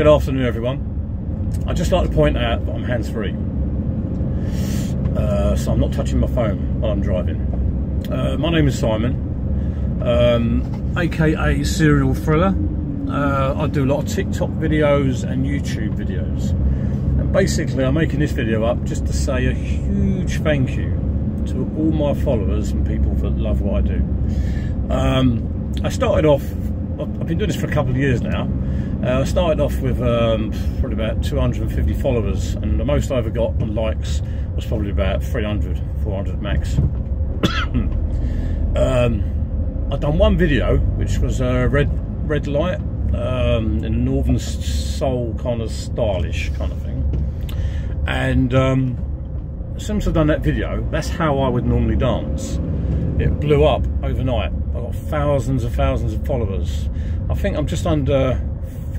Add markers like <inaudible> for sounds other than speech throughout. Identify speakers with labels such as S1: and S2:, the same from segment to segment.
S1: Good afternoon, everyone. I'd just like to point out that I'm hands-free. Uh, so I'm not touching my phone while I'm driving. Uh, my name is Symon, um, aka Serial Thriller. Uh, I do a lot of TikTok videos and YouTube videos. And basically I'm making this video up just to say a huge thank you to all my followers and people that love what I do. Um, I started off, I've been doing this for a couple of years now. Uh, I started off with um, probably about 250 followers, and the most I ever got on likes was probably about 300, 400 max. <coughs> um, I've done one video, which was a red red light um, in a northern soul kind of stylish kind of thing, and um, since I've done that video, that's how I would normally dance. It blew up overnight. I got thousands and thousands of followers. I think I'm just under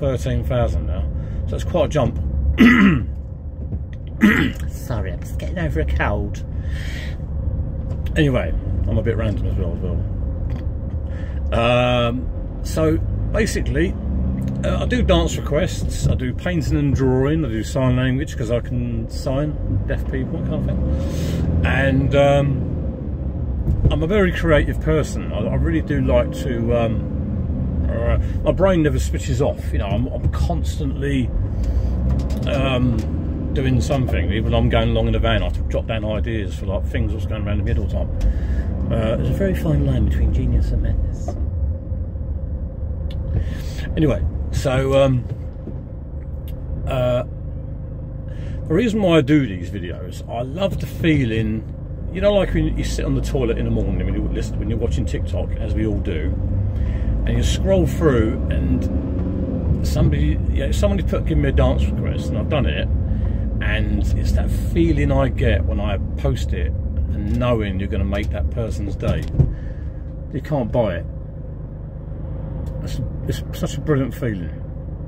S1: 13,000 now. So it's quite a jump. <coughs> Sorry, I'm just getting over a cold. Anyway, I'm a bit random as well. As well. Um, so basically, uh, I do dance requests, I do painting and drawing, I do sign language because I can sign deaf people, kind of thing. And um, I'm a very creative person. I, I really do like to um, uh, my brain never switches off. You know, I'm, I'm constantly um, doing something. Even when I'm going along in the van, I have to jot down ideas for like things that's going around the middle time. Uh, there's a very fine line between genius and madness. Anyway, so um, uh, the reason why I do these videos, I love the feeling. You know, like when you sit on the toilet in the morning when you listen, when you're watching TikTok, as we all do, and you scroll through and somebody yeah somebody put give me a dance request and I've done it. And it's that feeling I get when I post it and knowing you're going to make that person's day. You can't buy it. It's, it's such a brilliant feeling.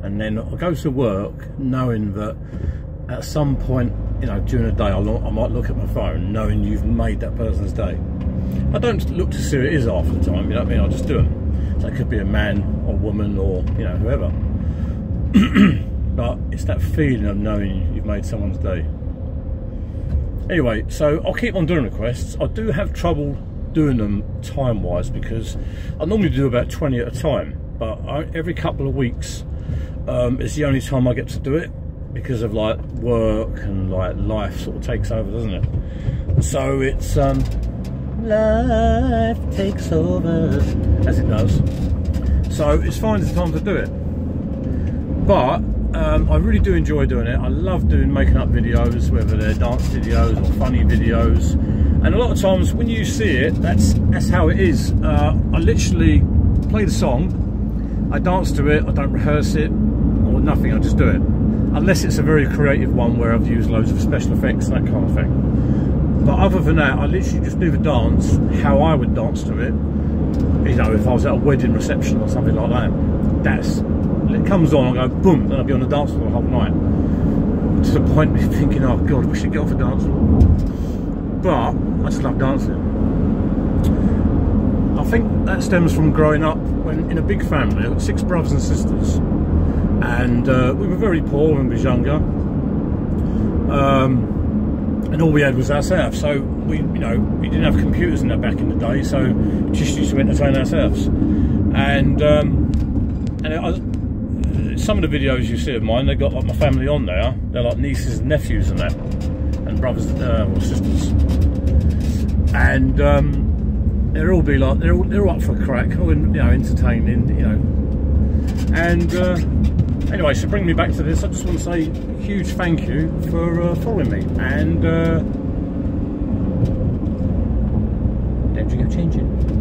S1: And then I go to work knowing that at some point you know during the day I'll, I might look at my phone knowing you've made that person's day. I don't look to see who it is half the time you know what I mean? I just do them that could be a man or woman or you know whoever. <clears throat> but it's that feeling of knowing you've made someone's day. Anyway, so I'll keep on doing requests. I do have trouble doing them time-wise because I normally do about 20 at a time, but I, every couple of weeks um, it's the only time I get to do it because of like work and like life sort of takes over, doesn't it? So it's um, life takes over, as it does. So it's finding the time to do it. But um, I really do enjoy doing it. I love doing making up videos, whether they're dance videos or funny videos. And a lot of times when you see it, that's that's how it is. Uh, I literally play the song, I dance to it, I don't rehearse it or nothing, I just do it. Unless it's a very creative one where I've used loads of special effects and that kind of thing. But other than that, I literally just do the dance how I would dance to it. You know, if I was at a wedding reception or something like that. That's it comes on, I go boom, then I'll be on the dance floor the whole night. To the point of thinking, oh god, we should get off the dance floor. But I just love dancing. I think that stems from growing up when in a big family, six brothers and sisters, and uh, we were very poor when we was younger. Um, and all we had was ourselves. So we, you know, we didn't have computers in that back in the day, so just used to entertain ourselves. And um, and I, some of the videos you see of mine, they've got like my family on there. They're like nieces and nephews and that, and brothers uh, or sisters. And um, they'll all be like they're all, they're up for a crack, all you know, entertaining, you know. And uh, anyway, so bring me back to this. I just want to say a huge thank you for uh, following me, and uh, don't you go changing.